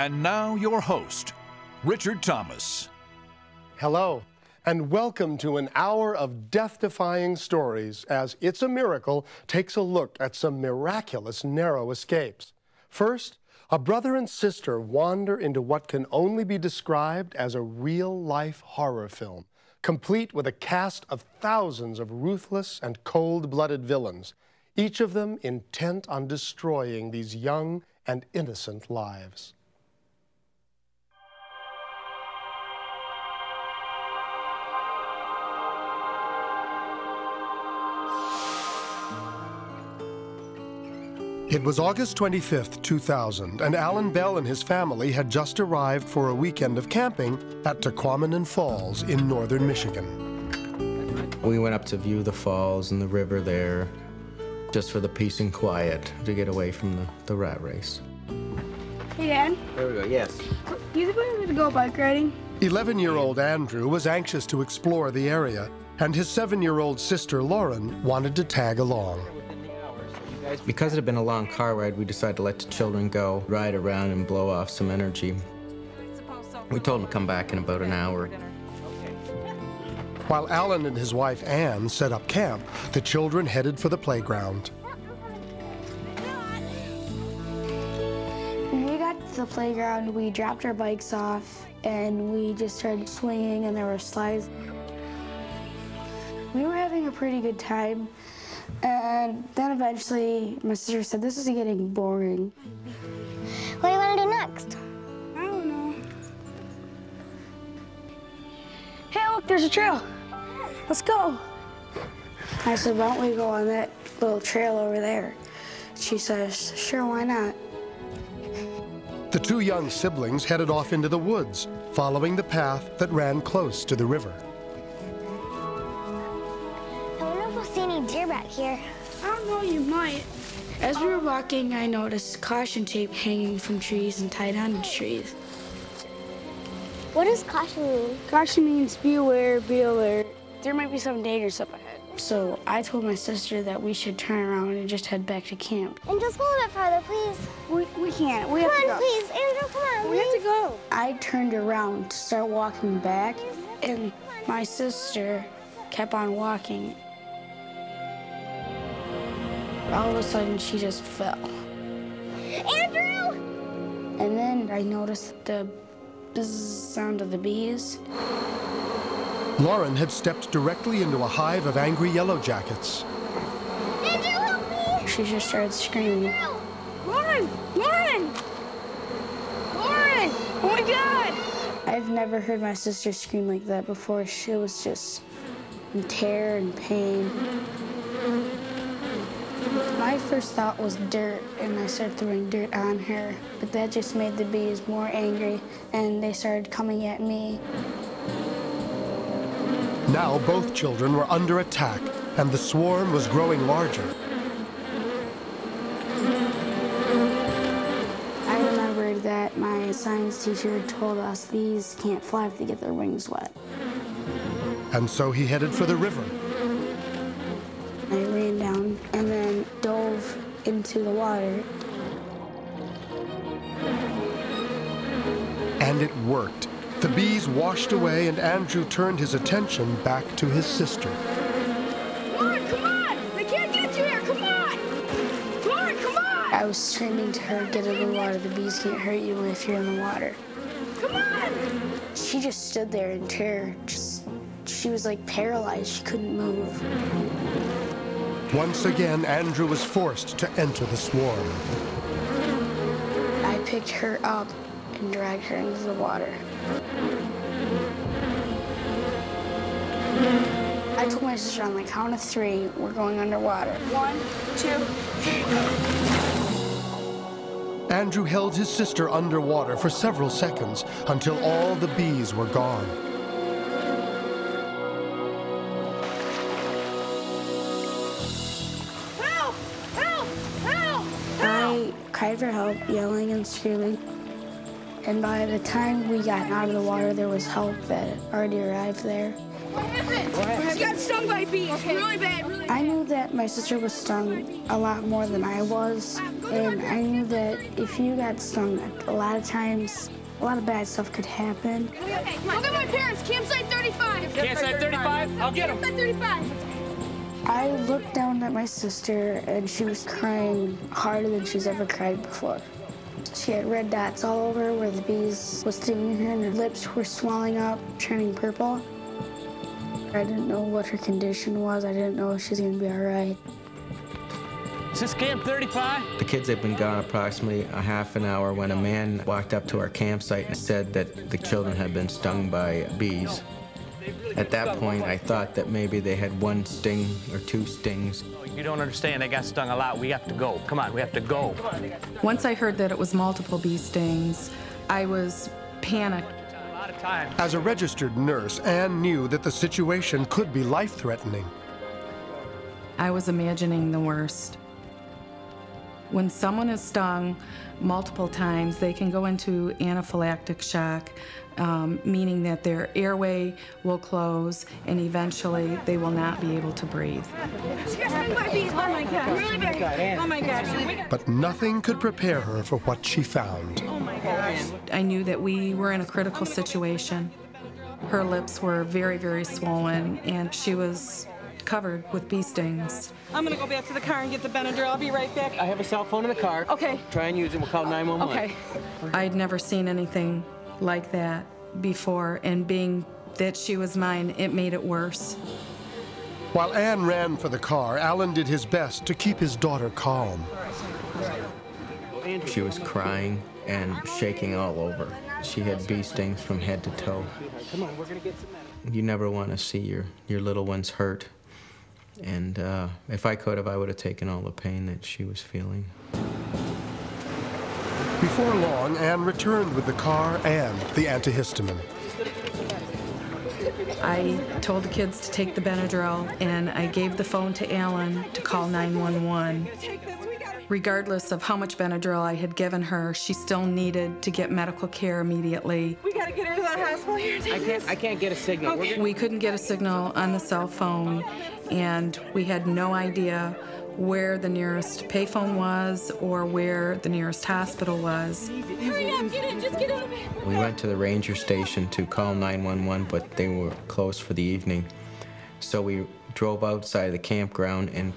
And now, your host, Richard Thomas. Hello, and welcome to an hour of death defying stories as It's a Miracle takes a look at some miraculous narrow escapes. First, a brother and sister wander into what can only be described as a real life horror film, complete with a cast of thousands of ruthless and cold blooded villains, each of them intent on destroying these young and innocent lives. It was August 25th, 2000, and Alan Bell and his family had just arrived for a weekend of camping at Tahquamenon Falls in northern Michigan. We went up to view the falls and the river there, just for the peace and quiet, to get away from the, the rat race. Hey, Dad. There we go, yes. Do you think we're going to go bike riding? 11 year old Andrew was anxious to explore the area, and his seven year old sister Lauren wanted to tag along. Because it had been a long car ride, we decided to let the children go, ride around, and blow off some energy. We told them to come back in about an hour. While Alan and his wife Anne set up camp, the children headed for the playground. When we got to the playground, we dropped our bikes off and we just started swinging and there were slides. We were having a pretty good time. And then eventually my sister said, this is getting boring. What do you want to do next? I don't know. Hey, look, there's a trail. Let's go. I said, why don't we go on that little trail over there? She says, sure, why not? The two young siblings headed off into the woods, following the path that ran close to the river. Any deer back here. I don't know, you might. As we were walking, I noticed caution tape hanging from trees and tied onto trees. What does caution mean? Caution means be aware, be alert. There might be some dangers up ahead. So I told my sister that we should turn around and just head back to camp. And just go a bit farther, please. We, we can't. We Come have to on, go. please. Andrew, come on. We have to go. I turned around to start walking back, and my sister kept on walking. All of a sudden, she just fell. Andrew! And then I noticed the buzz sound of the bees. Lauren had stepped directly into a hive of angry yellow jackets. Andrew, help me! She just started screaming. Lauren! Lauren! Lauren! Oh my God! I've never heard my sister scream like that before. She was just in terror and pain. My first thought was dirt, and I started throwing dirt on her. But that just made the bees more angry, and they started coming at me. Now both children were under attack, and the swarm was growing larger. I remembered that my science teacher told us bees can't fly if they get their wings wet. And so he headed for the river. I ran down and then dove into the water. And it worked. The bees washed away, and Andrew turned his attention back to his sister. Lauren, come on! They can't get you here! Come on! Lauren, come on! I was screaming to her, get in the water. The bees can't hurt you if you're in the water. Come on! She just stood there in terror. Just, she was like paralyzed. She couldn't move. Once again, Andrew was forced to enter the swarm. I picked her up and dragged her into the water. I told my sister on the count of three, we're going underwater. One, two, Andrew held his sister underwater for several seconds until all the bees were gone. Cried for help, yelling and screaming. And by the time we got out of the water, there was help that already arrived there. What? She got stung by bees. Really bad. Really I knew that my sister was stung a lot more than I was, and I knew that if you got stung, a lot of times, a lot of bad stuff could happen. Okay, Look at my parents. Campsite 35. Campsite 35? I'll get them. Campsite 35. I looked down at my sister, and she was crying harder than she's ever cried before. She had red dots all over where the bees was stinging her, and her lips were swelling up, turning purple. I didn't know what her condition was. I didn't know if she's gonna be all right. Is this Camp 35? The kids had been gone approximately a half an hour when a man walked up to our campsite and said that the children had been stung by bees. At that point, I thought that maybe they had one sting or two stings. You don't understand. They got stung a lot. We have to go. Come on, we have to go. Once I heard that it was multiple bee stings, I was panicked. A lot of time. As a registered nurse, Anne knew that the situation could be life-threatening. I was imagining the worst. When someone is stung multiple times, they can go into anaphylactic shock, um, meaning that their airway will close and eventually they will not be able to breathe. She got stung by bees. Oh my god. Really bad. Oh my gosh. But nothing could prepare her for what she found. Oh my gosh. I knew that we were in a critical situation. Her lips were very, very swollen and she was covered with bee stings. I'm gonna go back to the car and get the Benadryl. I'll be right back. I have a cell phone in the car. Okay. Try and use it. We'll call 911. Okay. I'd never seen anything like that before, and being that she was mine, it made it worse. While Anne ran for the car, Alan did his best to keep his daughter calm. She was crying and shaking all over. She had bee stings from head to toe. Come on, we're going to get some medicine. You never want to see your, your little ones hurt. And uh, if I could have, I would have taken all the pain that she was feeling. Before long, Anne returned with the car and the antihistamine. I told the kids to take the Benadryl, and I gave the phone to Alan to call 911. Regardless of how much Benadryl I had given her, she still needed to get medical care immediately. We gotta get her to the hospital here. I can't, I can't get a signal. We're We couldn't get a signal on the cell phone, and we had no idea where the nearest payphone was or where the nearest hospital was. Hurry up. Get in. Just get in the van. We went to the ranger station to call 911, but they were closed for the evening. So we drove outside the campground and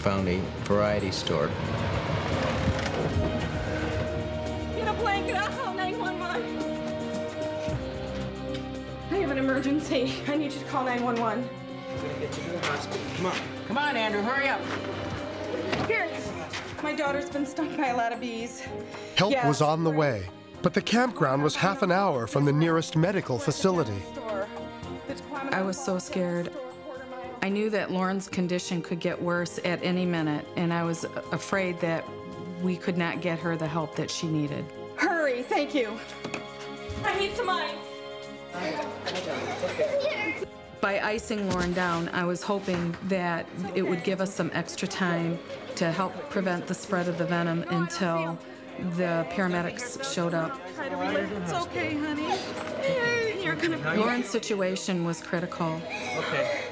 found a variety store. Get a blanket. I'll call 911. I have an emergency. I need you to call 911. Come on. Come on, Andrew. Hurry up. Here. My daughter's been stung by a lot of bees. Help Yes. was on the way, but the campground was half an hour from the nearest medical facility. Store. The Tequila I was so scared. I knew that Lauren's condition could get worse at any minute, and I was afraid that we could not get her the help that she needed. Hurry, thank you. I need some ice. By icing Lauren down, I was hoping that it would give us some extra time to help prevent the spread of the venom until the paramedics showed up. Try to breathe. It's okay, honey. You're gonna Lauren's situation was critical. Okay.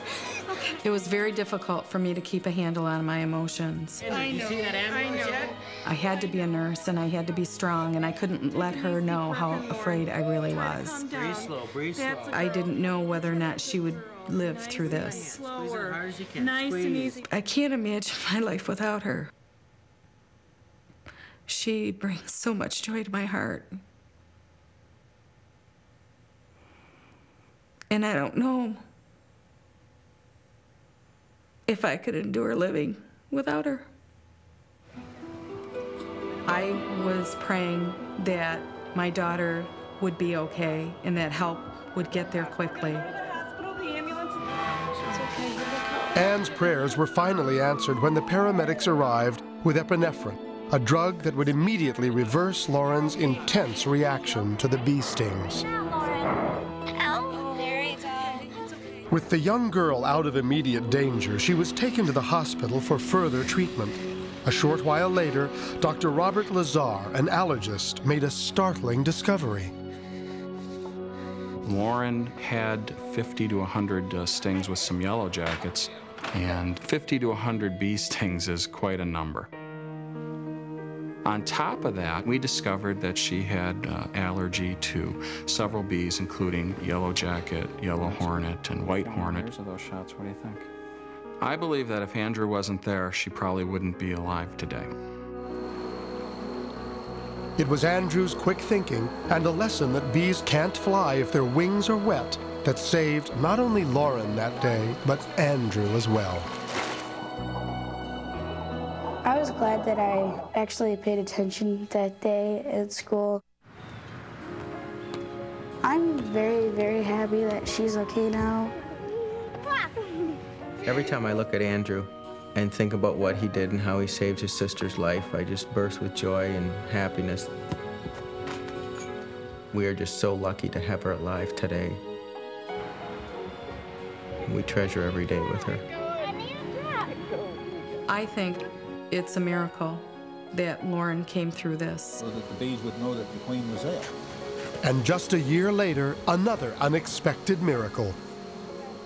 It was very difficult for me to keep a handle on my emotions. Andrew, you see that ambulance yet? I had to be a nurse and I had to be strong, and I couldn't let her know how afraid I really was. Breathe slow. Breathe slow. I didn't know whether or not she would live through this. Squeeze as hard as you can. Nice and easy. I can't imagine my life without her. She brings so much joy to my heart. And I don't know if I could endure living without her. I was praying that my daughter would be okay and that help would get there quickly. The hospital, the ambulance. It's okay. You'll look Anne's prayers were finally answered when the paramedics arrived with epinephrine, a drug that would immediately reverse Lauren's intense reaction to the bee stings. Ow. With the young girl out of immediate danger, she was taken to the hospital for further treatment. A short while later, Dr. Robert Lazar, an allergist, made a startling discovery. Lauren had 50 to 100 uh, stings with some yellow jackets, and 50 to 100 bee stings is quite a number. On top of that, we discovered that she had uh, allergy to several bees, including yellow jacket, yellow hornet, and white hornet. Here's those shots. What do you think? I believe that if Andrew wasn't there, she probably wouldn't be alive today. It was Andrew's quick thinking and a lesson that bees can't fly if their wings are wet that saved not only Lauren that day, but Andrew as well. I was glad that I actually paid attention that day at school. I'm very, very happy that she's okay now. Every time I look at Andrew and think about what he did and how he saved his sister's life, I just burst with joy and happiness. We are just so lucky to have her alive today. We treasure every day with her. I think it's a miracle that Lauren came through this. So that the bees would know that the queen was there. And just a year later, another unexpected miracle.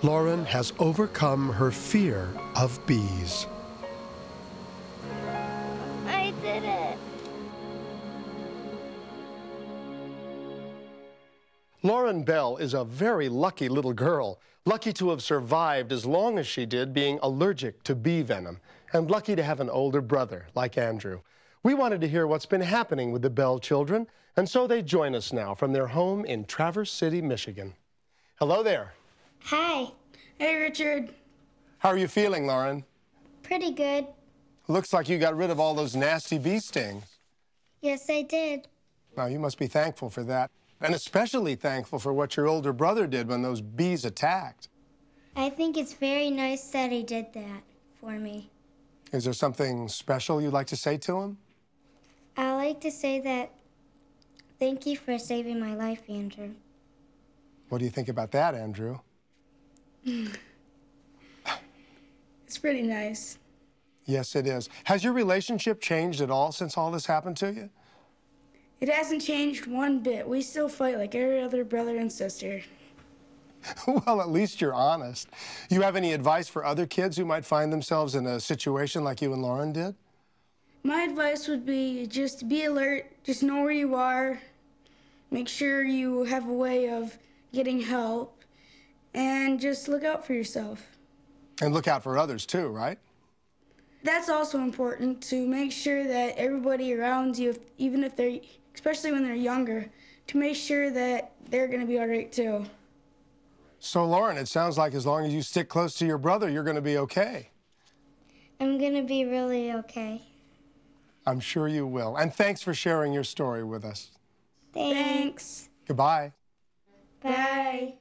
Lauren has overcome her fear of bees. I did it. Lauren Bell is a very lucky little girl, lucky to have survived as long as she did being allergic to bee venom, and lucky to have an older brother like Andrew. We wanted to hear what's been happening with the Bell children, and so they join us now from their home in Traverse City, Michigan. Hello there. Hi. Hey, Richard. How are you feeling, Lauren? Pretty good. Looks like you got rid of all those nasty bee stings. Yes, I did. Now, you must be thankful for that, and especially thankful for what your older brother did when those bees attacked. I think it's very nice that he did that for me. Is there something special you'd like to say to him? I like to say that thank you for saving my life, Andrew. What do you think about that, Andrew? It's pretty nice. Yes, it is. Has your relationship changed at all since all this happened to you? It hasn't changed one bit. We still fight like every other brother and sister. well, at least you're honest. You have any advice for other kids who might find themselves in a situation like you and Lauren did? My advice would be just be alert, just know where you are, make sure you have a way of getting help, and just look out for yourself. And look out for others too, right? That's also important to make sure that everybody around you, even if they're, especially when they're younger, to make sure that they're going to be all right too. So, Lauren, it sounds like as long as you stick close to your brother, you're going to be okay. I'm going to be really okay. I'm sure you will. And thanks for sharing your story with us. Thanks. Goodbye. Bye. Bye.